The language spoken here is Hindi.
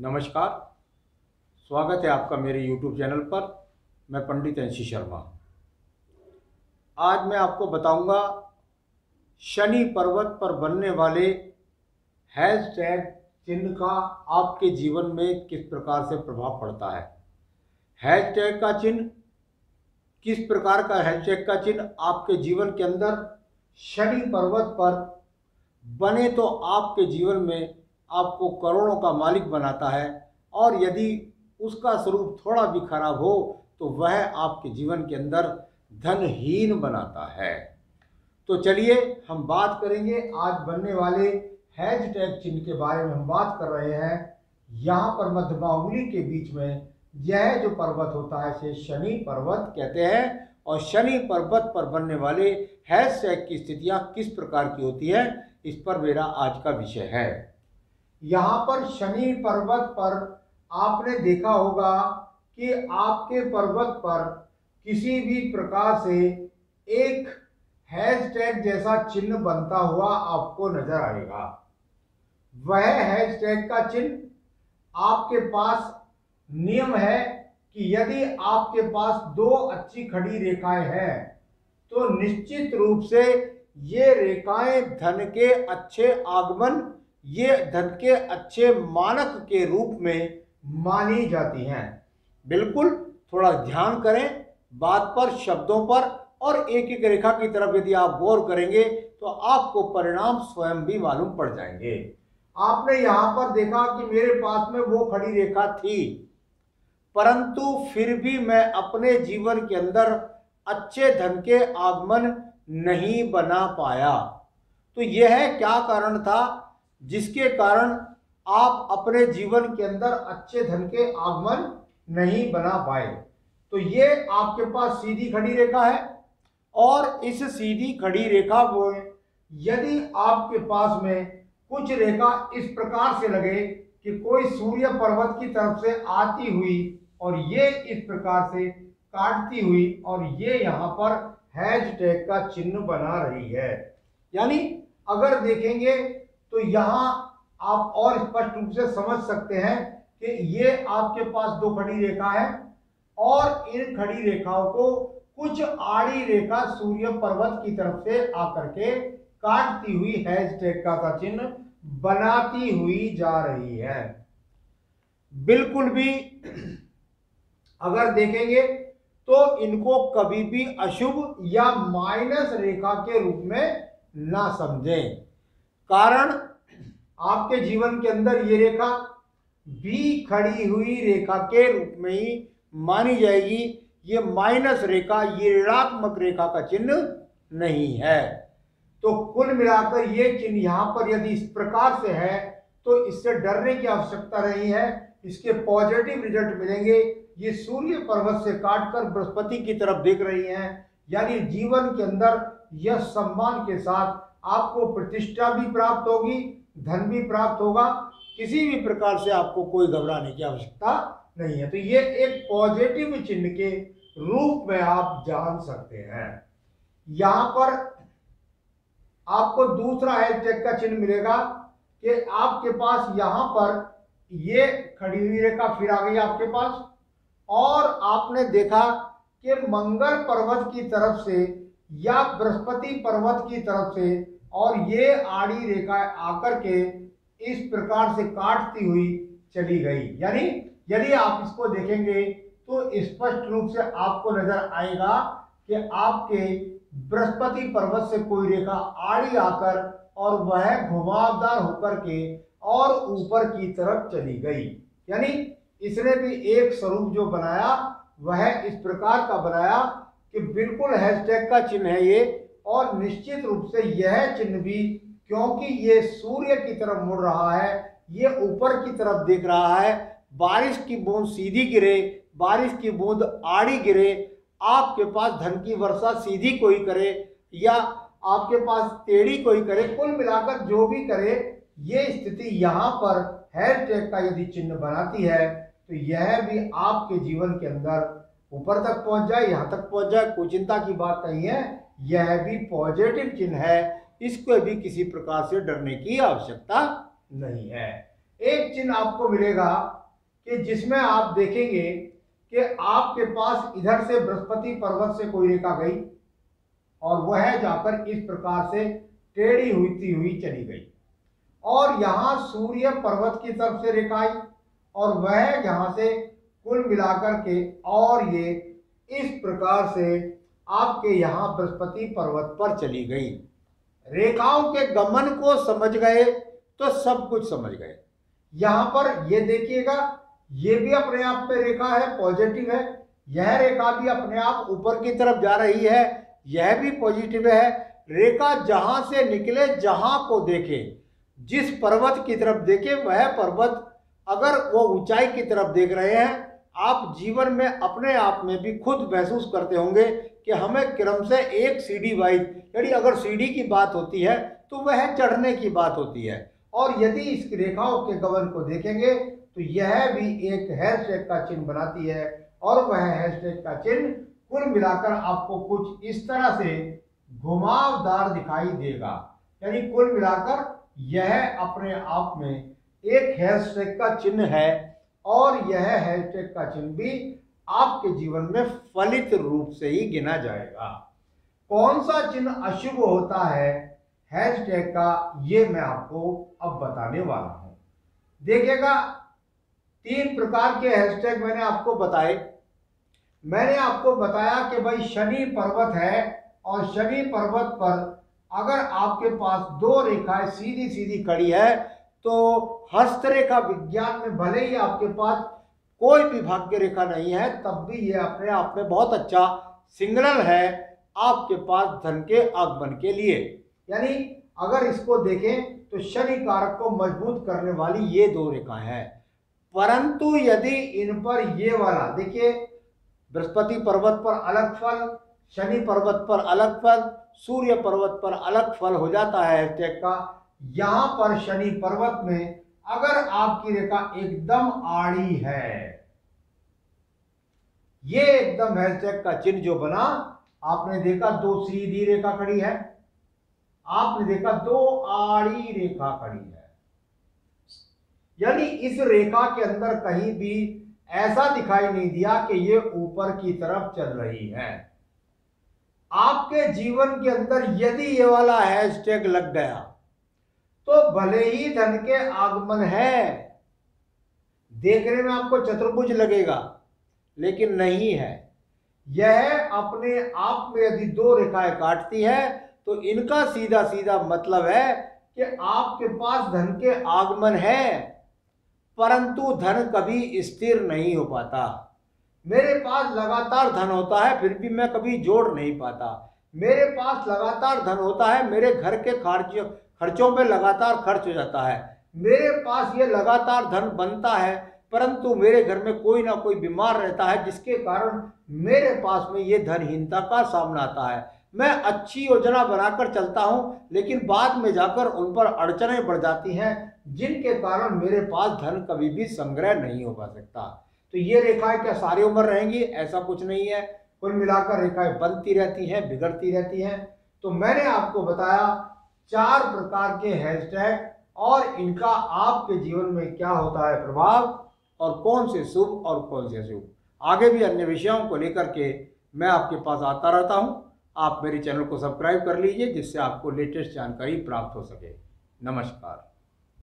नमस्कार। स्वागत है आपका मेरे YouTube चैनल पर। मैं पंडित एनसी शर्मा। आज मैं आपको बताऊँगा, शनि पर्वत पर बनने वाले हैश टैग चिन्ह का आपके जीवन में किस प्रकार से प्रभाव पड़ता है। हैश टैग का चिन्ह, किस प्रकार का हैश टैग का चिन्ह आपके जीवन के अंदर शनि पर्वत पर बने तो आपके जीवन में आपको करोड़ों का मालिक बनाता है और यदि उसका स्वरूप थोड़ा भी खराब हो तो वह आपके जीवन के अंदर धनहीन बनाता है। तो चलिए हम बात करेंगे, आज बनने वाले हैज़ टैग चिन्ह के बारे में हम बात कर रहे हैं। यहाँ पर मध्यमा उंगली के बीच में यह जो पर्वत होता है, इसे शनि पर्वत कहते हैं। और शनि पर्वत पर बनने वाले हैज़ टैग की स्थितियाँ किस प्रकार की होती है, इस पर मेरा आज का विषय है। यहाँ पर शनि पर्वत पर आपने देखा होगा कि आपके पर्वत पर किसी भी प्रकार से एक हैशटैग जैसा चिन्ह बनता हुआ आपको नज़र आएगा। वह हैशटैग का चिन्ह आपके पास नियम है कि यदि आपके पास दो अच्छी खड़ी रेखाएँ हैं तो निश्चित रूप से ये रेखाएँ धन के अच्छे आगमन ये धन के अच्छे मानक के रूप में मानी जाती हैं। बिल्कुल थोड़ा ध्यान करें, बात पर, शब्दों पर और एक एक रेखा की तरफ़ यदि आप गौर करेंगे तो आपको परिणाम स्वयं भी मालूम पड़ जाएँगे। आपने यहाँ पर देखा कि मेरे पास में वो खड़ी रेखा थी, परंतु फिर भी मैं अपने जीवन के अंदर अच्छे धन के आगमन नहीं बना पाया। तो यह क्या कारण था जिसके कारण आप अपने जीवन के अंदर अच्छे धन के आगमन नहीं बना पाए। तो ये आपके पास सीधी खड़ी रेखा है और इस सीधी खड़ी रेखा को यदि आपके पास में कुछ रेखा इस प्रकार से लगे कि कोई सूर्य पर्वत की तरफ़ से आती हुई और ये इस प्रकार से काटती हुई और ये यहाँ पर हैज़ टैग का चिन्ह बना रही है। यानी अगर देखेंगे तो यहाँ आप और स्पष्ट रूप से समझ सकते हैं कि ये आपके पास दो खड़ी रेखा है और इन खड़ी रेखाओं को कुछ आड़ी रेखा सूर्य पर्वत की तरफ़ से आकर के काटती हुई टेक्का का चिन्ह बनाती हुई जा रही है। बिल्कुल भी अगर देखेंगे तो इनको कभी भी अशुभ या माइनस रेखा के रूप में ना समझें। कारण आपके जीवन के अंदर ये रेखा भी खड़ी हुई रेखा के रूप में ही मानी जाएगी। ये माइनस रेखा, ये ऋणात्मक रेखा का चिन्ह नहीं है। तो कुल मिलाकर ये चिन्ह यहाँ पर यदि इस प्रकार से है तो इससे डरने की आवश्यकता नहीं है। इसके पॉजिटिव रिज़ल्ट मिलेंगे। ये सूर्य पर्वत से काटकर बृहस्पति की तरफ़ देख रही हैं। यानी जीवन के अंदर यह सम्मान के साथ आपको प्रतिष्ठा भी प्राप्त होगी, धन भी प्राप्त होगा, किसी भी प्रकार से आपको कोई घबराने की आवश्यकता नहीं है। तो ये एक पॉजिटिव चिन्ह के रूप में आप जान सकते हैं। यहाँ पर आपको दूसरा हैशटैग का चिन्ह मिलेगा कि आपके पास यहाँ पर ये खड़ी हुई रेखा फिर आ गई आपके पास और आपने देखा कि मंगल पर्वत की तरफ़ से या बृहस्पति पर्वत की तरफ़ से और ये आड़ी रेखा आकर के इस प्रकार से काटती हुई चली गई। यानी, यदि आप इसको देखेंगे तो स्पष्ट रूप से आपको नज़र आएगा कि आपके बृहस्पति पर्वत से कोई रेखा आड़ी आकर और वह घुमावदार होकर के और ऊपर की तरफ़ चली गई। यानी, इसने भी एक स्वरूप जो बनाया, वह इस प्रकार का बनाया कि बिल्कुल हैशटैग का चिन्ह है ये और निश्चित रूप से यह चिन्ह भी, क्योंकि ये सूर्य की तरफ़ मुड़ रहा है, ये ऊपर की तरफ़ देख रहा है, बारिश की बूंद सीधी गिरे, बारिश की बूंद आड़ी गिरे, आपके पास धन की वर्षा सीधी कोई करे, या आपके पास टेढ़ी कोई करे, कुल मिलाकर जो भी करे, ये स्थिति यहाँ पर हेयर टैग का यदि चिन्ह बनाती है तो यह भी आपके जीवन के अंदर ऊपर तक पहुँच जाए, यहाँ तक पहुँच जाए, कोई चिंता की बात नहीं है। यह भी पॉजिटिव चिन्ह है। इसको भी किसी प्रकार से डरने की आवश्यकता नहीं है। एक चिन्ह आपको मिलेगा कि जिसमें आप देखेंगे कि आपके पास इधर से बृहस्पति पर्वत से कोई रेखा गई और वह जाकर इस प्रकार से टेढ़ी हुई हुई चली गई। और यहाँ सूर्य पर्वत की तरफ़ से रेखा आई और वह यहाँ से कुल मिलाकर के और ये इस प्रकार से आपके यहाँ बृहस्पति पर्वत पर चली गई। रेखाओं के गमन को समझ गए तो सब कुछ समझ गए। यहाँ पर ये देखिएगा, ये भी अपने आप में रेखा है पॉजिटिव है। यह रेखा भी अपने आप ऊपर की तरफ़ जा रही है, यह भी पॉजिटिव है। रेखा जहाँ से निकले, जहाँ को देखे, जिस पर्वत की तरफ़ देखे, वह पर्वत अगर वो ऊंचाई की तरफ़ देख रहे हैं, आप जीवन में अपने आप में भी खुद महसूस करते होंगे कि हमें क्रम से एक सीढ़ी वाइज यानी अगर सीढ़ी की बात होती है तो वह चढ़ने की बात होती है। और यदि इस रेखाओं के गवन को देखेंगे तो यह भी एक हैशटैग का चिन्ह बनाती है और वह हैशटैग का चिन्ह कुल मिलाकर आपको कुछ इस तरह से घुमावदार दिखाई देगा। यानी कुल मिलाकर यह अपने आप में एक हैशटैग का चिन्ह है और यह हैशटैग का चिन्ह भी आपके जीवन में फलित रूप से ही गिना जाएगा। कौन सा चिन्ह अशुभ होता है? हैशटैग का ये मैं आपको अब बताने वाला हूँ। देखिएगा, तीन प्रकार के हैशटैग मैंने आपको बताए। मैंने आपको बताया कि भाई शनि पर्वत है और शनि पर्वत पर अगर आपके पास दो रेखाएँ सीधी सीधी खड़ी है तो हस्तरेखा विज्ञान में भले ही आपके पास कोई भी भाग्य रेखा नहीं है, तब भी ये अपने आप में बहुत अच्छा सिग्नल है आपके पास धन के आगमन के लिए। यानी अगर इसको देखें तो शनि कारक को मज़बूत करने वाली ये दो रेखाएँ हैं। परंतु यदि इन पर ये वाला, देखिए, बृहस्पति पर्वत पर अलग फल, शनि पर्वत पर अलग फल, सूर्य पर्वत पर अलग फल हो जाता है का, यहाँ पर शनि पर्वत में अगर आपकी रेखा एकदम आड़ी है, ये एकदम हैशटैग का चिन्ह जो बना, आपने देखा दो सीधी रेखा खड़ी है, आपने देखा दो आड़ी रेखा खड़ी है। यानी इस रेखा के अंदर कहीं भी ऐसा दिखाई नहीं दिया कि ये ऊपर की तरफ़ चल रही है। आपके जीवन के अंदर यदि ये वाला हैशटैग लग गया तो भले ही धन के आगमन है। देखने में आपको चतुर्भुज लगेगा, लेकिन नहीं है। यह अपने आप में यदि दो रेखाएँ काटती है तो इनका सीधा सीधा मतलब है कि आपके पास धन के आगमन है, परंतु धन कभी स्थिर नहीं हो पाता। मेरे पास लगातार धन होता है, फिर भी मैं कभी जोड़ नहीं पाता। मेरे पास लगातार धन होता है, मेरे घर के खर्च खर्चों पे लगातार खर्च हो जाता है। मेरे पास ये लगातार धन बनता है, परंतु मेरे घर में कोई ना कोई बीमार रहता है, जिसके कारण मेरे पास में ये धनहीनता का सामना आता है। मैं अच्छी योजना बनाकर चलता हूँ, लेकिन बाद में जाकर उन पर अड़चने बढ़ जाती हैं, जिनके कारण मेरे पास धन कभी भी संग्रह नहीं हो पा सकता। तो ये रेखाएँ क्या सारी उम्र रहेंगी? ऐसा कुछ नहीं है। कुल मिलाकर रेखाएँ बनती रहती हैं, बिगड़ती रहती हैं। तो मैंने आपको बताया चार प्रकार के हैशटैग और इनका आपके जीवन में क्या होता है प्रभाव और कौन से शुभ और कौन से शुभ आगे भी अन्य विषयों को लेकर के मैं आपके पास आता रहता हूँ। आप मेरे चैनल को सब्सक्राइब कर लीजिए जिससे आपको लेटेस्ट जानकारी प्राप्त हो सके। नमस्कार।